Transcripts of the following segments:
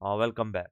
Uh, welcome back.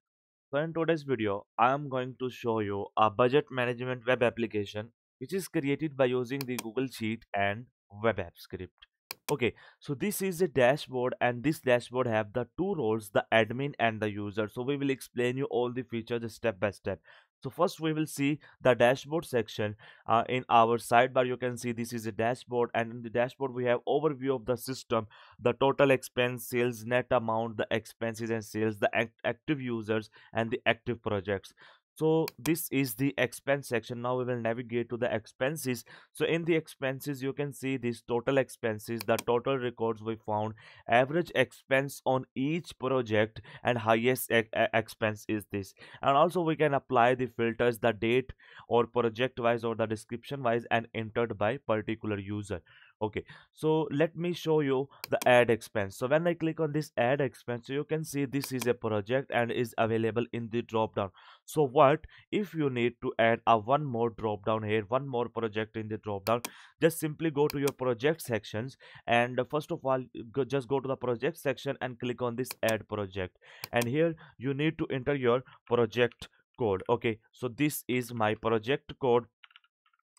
So in today's video, I am going to show you a budget management web application which is created by using the Google Sheet and web app script. Okay, so this is a dashboard and this dashboard have the two roles, the admin and the user. So we will explain you all the features step by step. So first we will see the dashboard section. Uh, in our sidebar, you can see this is a dashboard and in the dashboard we have overview of the system, the total expense, sales, net amount, the expenses and sales, the act active users and the active projects so this is the expense section. Now we will navigate to the expenses. So in the expenses you can see these total expenses the total records we found. Average expense on each project and highest e expense is this. And also we can apply the filters the date or project wise or the description wise and entered by particular user okay so let me show you the add expense. So when i click on this add expense you can see this is a project and is available in the drop down. So what if you need to add a one more drop down here one more project in the drop down? Just simply go to your project sections and first of all go, just go to the project section and click on this add project. And here you need to enter your project code. Okay so this is my project code.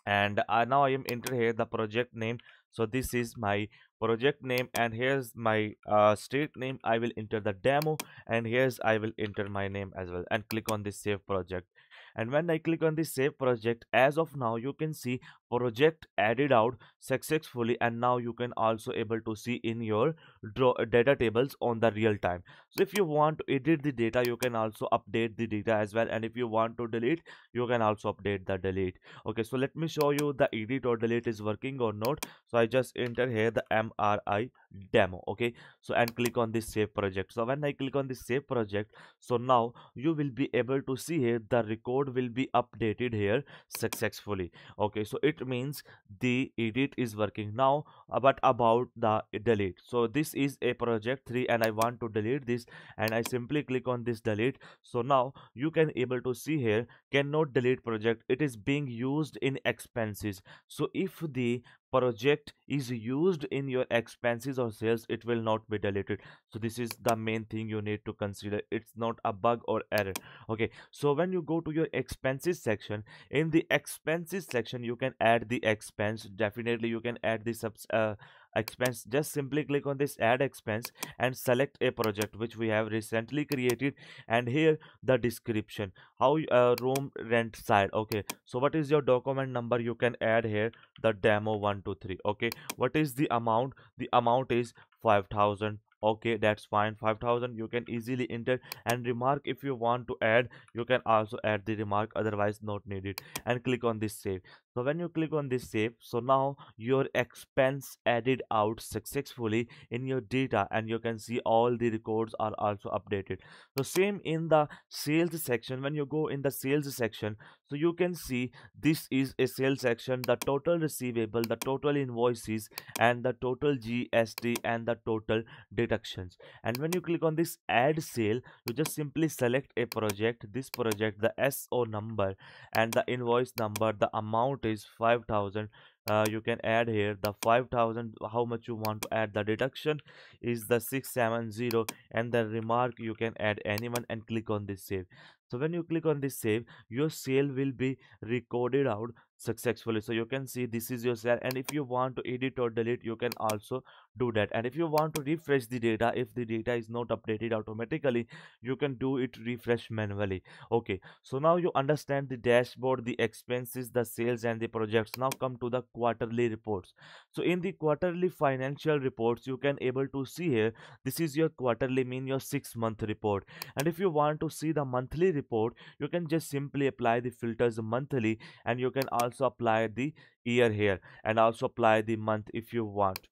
And uh, now i am enter here the project name so this is my project name and here's my uh, state name. I will enter the demo and here's i will enter my name as well and click on this save project. And when I click on this save project as of now you can see project added out successfully and now you can also able to see in your draw data tables on the real time. So if you want to edit the data you can also update the data as well and if you want to delete you can also update the delete. Okay so let me show you the edit or delete is working or not. So i just enter here the mri demo okay? So and click on this save project. So when i click on this save project so now you will be able to see here the record will be updated here successfully okay? So it means the edit is working. Now but about the delete. So this is a project 3 and i want to delete this and i simply click on this delete. So now you can able to see here cannot delete project. It is being used in expenses. So if the project is used in your expenses or sales it will not be deleted. So this is the main thing you need to consider. It's not a bug or error. Okay. So when you go to your expenses section in the expenses section you can add the expense. Definitely you can add the subs uh, expense. Just simply click on this add expense and select a project which we have recently created. And here the description. How uh, room rent side. Okay. So what is your document number you can add here? The demo 123 okay. What is the amount? The amount is 5000 okay. That's fine. 5000 you can easily enter. And remark if you want to add you can also add the remark. Otherwise not needed. And click on this save so when you click on this save so now your expense added out successfully in your data and you can see all the records are also updated. So same in the sales section. When you go in the sales section so you can see this is a sales section the total receivable the total invoices and the total gst and the total deductions. And when you click on this add sale you just simply select a project. This project the so number and the invoice number the amount is 5000 uh, you can add here the 5000 how much you want to add. The deduction is the 670 and the remark you can add anyone and click on this save so when you click on this save your sale will be recorded out successfully. So you can see this is your sale and if you want to edit or delete you can also do that. And if you want to refresh the data if the data is not updated automatically you can do it refresh manually. Okay so now you understand the dashboard the expenses the sales and the projects. Now come to the quarterly reports. So in the quarterly financial reports you can able to see here this is your quarterly mean your six month report. And if you want to see the monthly report you can just simply apply the filters monthly and you can also apply the year here and also apply the month if you want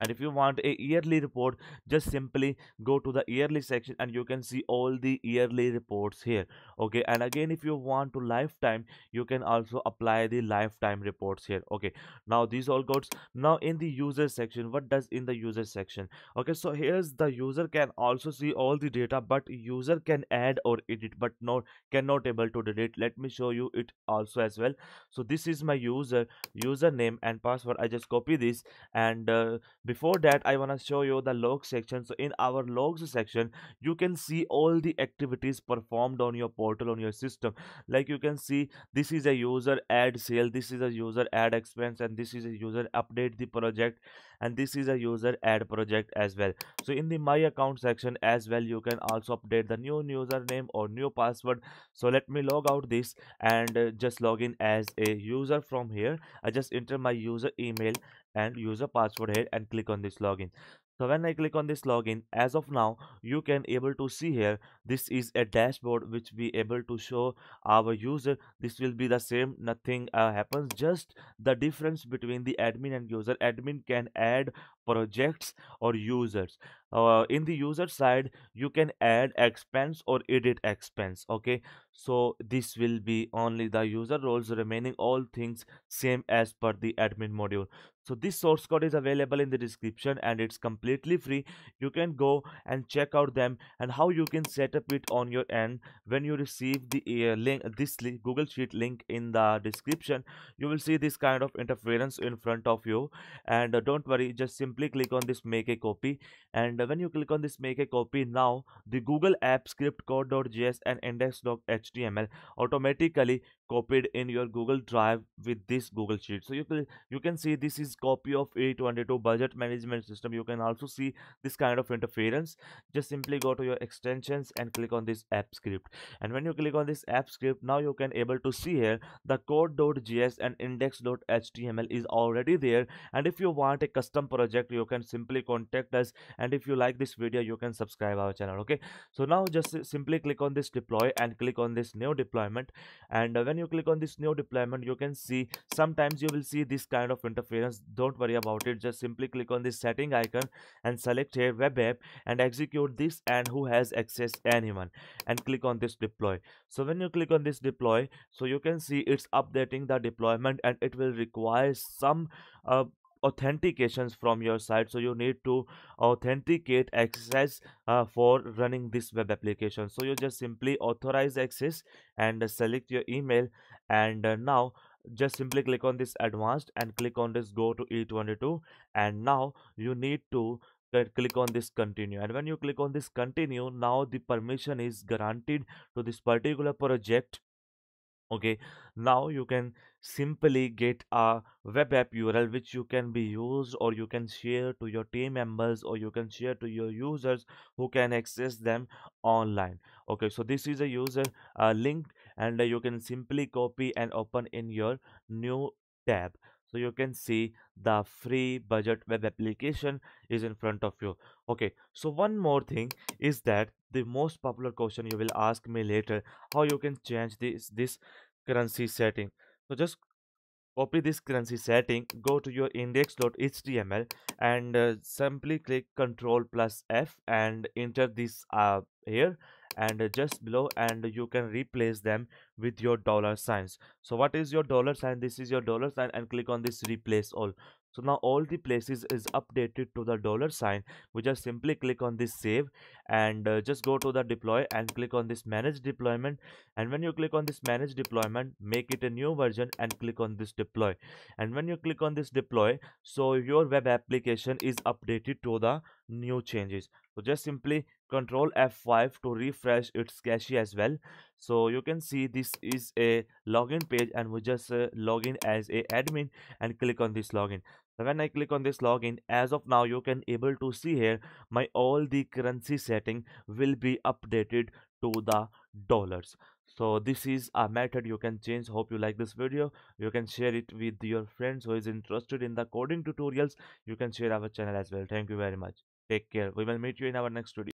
and if you want a yearly report just simply go to the yearly section and you can see all the yearly reports here. Okay and again if you want to lifetime you can also apply the lifetime reports here. Okay now these all goes. Now in the user section what does in the user section? Okay so here's the user can also see all the data but user can add or edit but not cannot able to delete. Let me show you it also as well. So this is my user username and password. I just copy this and uh, before that i want to show you the log section. So in our logs section you can see all the activities performed on your portal on your system. Like you can see this is a user add sale this is a user add expense and this is a user update the project and this is a user add project as well. So in the my account section as well you can also update the new username or new password. So let me log out this and uh, just log in as a user from here. I just enter my user email and user password here and click on this login. So when i click on this login as of now you can able to see here this is a dashboard which we able to show our user. This will be the same nothing uh, happens just the difference between the admin and user. Admin can add projects or users. Uh, in the user side you can add expense or edit expense okay? So this will be only the user roles remaining all things same as per the admin module so this source code is available in the description and it's completely free. You can go and check out them and how you can set up it on your end. When you receive the uh, link this link, google sheet link in the description you will see this kind of interference in front of you. And uh, don't worry just simply click on this make a copy. And uh, when you click on this make a copy now the google app script code.js and index.html automatically copied in your google drive with this google sheet. So you can you can see this is copy of a22 budget management system. You can also see this kind of interference. Just simply go to your extensions and click on this app script. And when you click on this app script now you can able to see here the code.js and index.html is already there. And if you want a custom project you can simply contact us. And if you like this video you can subscribe our channel okay? So now just simply click on this deploy and click on this new deployment. And uh, when you click on this new deployment you can see sometimes you will see this kind of interference. Don't worry about it. Just simply click on this setting icon and select here web app and execute this and who has access anyone and click on this deploy. So when you click on this deploy so you can see it's updating the deployment and it will require some uh, authentications from your side so you need to authenticate access uh, for running this web application. So you just simply authorize access and select your email. And uh, now just simply click on this advanced and click on this go to e22 and now you need to uh, click on this continue. And when you click on this continue now the permission is granted to this particular project okay now you can simply get a web app url which you can be used or you can share to your team members or you can share to your users who can access them online. Okay so this is a user uh, link and uh, you can simply copy and open in your new tab so you can see the free budget web application is in front of you. Okay so one more thing is that the most popular question you will ask me later how you can change this this currency setting. So just copy this currency setting go to your index.html and uh, simply click Control plus f and enter this uh, here. And uh, just below and you can replace them with your dollar signs. So what is your dollar sign? This is your dollar sign and click on this replace all. So now all the places is updated to the dollar sign. We just simply click on this save and uh, just go to the deploy and click on this manage deployment. And when you click on this manage deployment make it a new version and click on this deploy. And when you click on this deploy so your web application is updated to the new changes. So just simply control f5 to refresh its cache as well so you can see this is a login page and we just uh, log in as a admin and click on this login. When i click on this login as of now you can able to see here my all the currency setting will be updated to the dollars. So this is a method you can change. Hope you like this video. You can share it with your friends who is interested in the coding tutorials. You can share our channel as well. Thank you very much. Take care. We will meet you in our next video